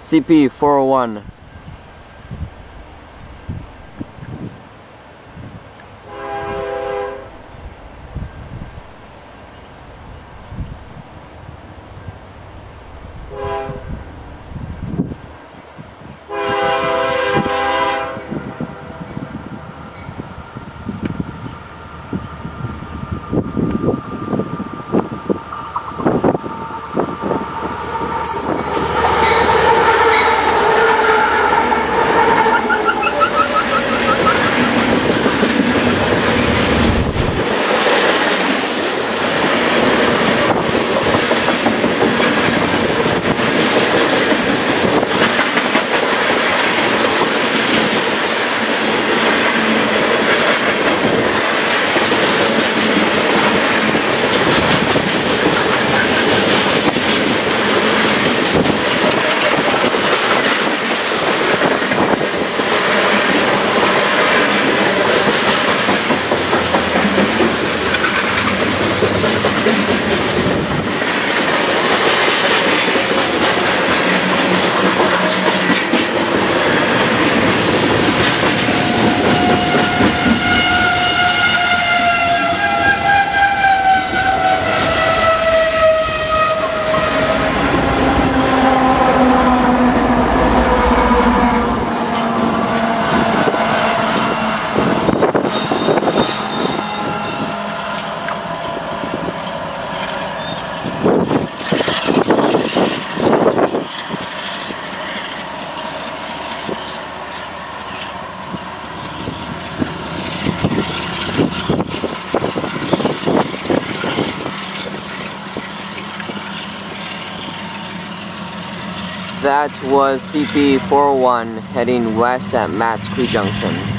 CP401 That was CP401 heading west at Mats Creek Junction.